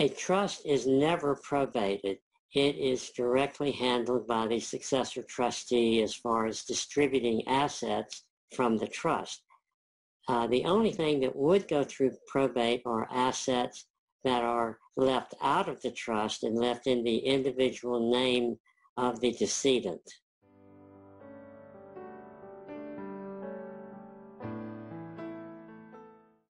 A trust is never probated. It is directly handled by the successor trustee as far as distributing assets from the trust. Uh, the only thing that would go through probate are assets that are left out of the trust and left in the individual name of the decedent.